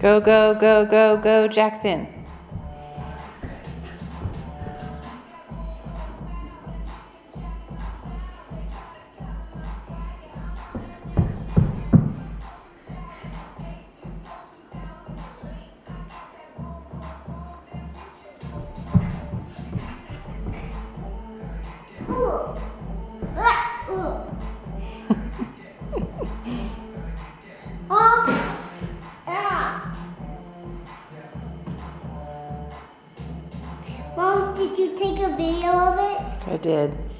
Go, go, go, go, go, Jackson. Mom, did you take a video of it? I did.